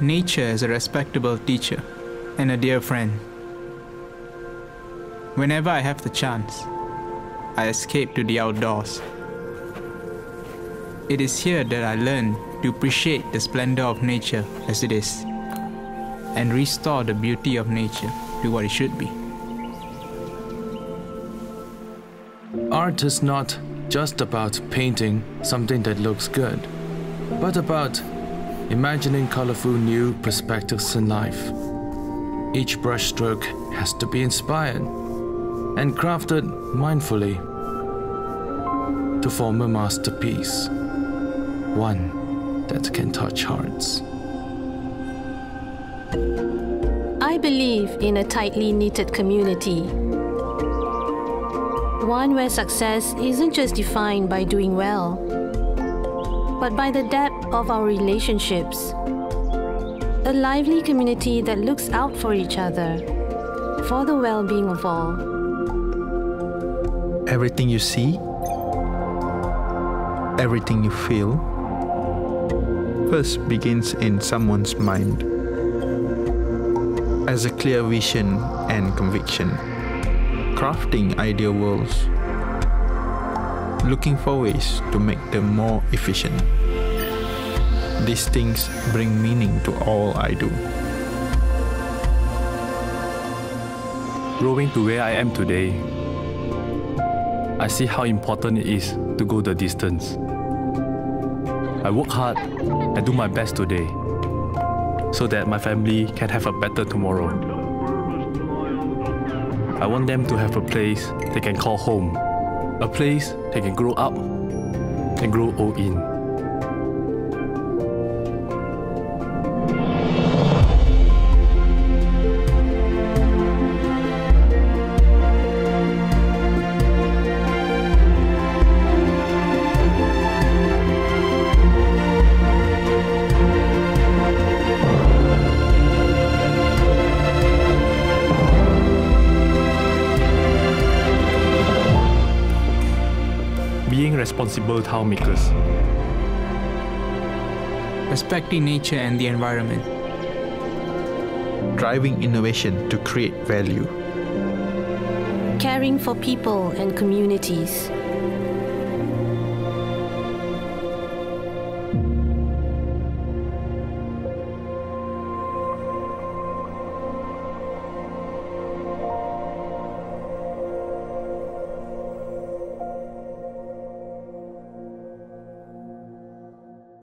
nature is a respectable teacher and a dear friend. Whenever I have the chance, I escape to the outdoors. It is here that I learn to appreciate the splendor of nature as it is and restore the beauty of nature to what it should be. Art is not just about painting something that looks good, but about imagining colorful new perspectives in life. Each brushstroke has to be inspired and crafted mindfully to form a masterpiece, one that can touch hearts. I believe in a tightly knitted community. One where success isn't just defined by doing well, but by the depth of our relationships. A lively community that looks out for each other, for the well being of all. Everything you see, everything you feel, first begins in someone's mind as a clear vision and conviction, crafting ideal worlds, looking for ways to make them more efficient. These things bring meaning to all I do. Growing to where I am today, I see how important it is to go the distance. I work hard and do my best today so that my family can have a better tomorrow. I want them to have a place they can call home, a place they can grow up and grow old in. Being responsible town makers. Respecting nature and the environment. Driving innovation to create value. Caring for people and communities.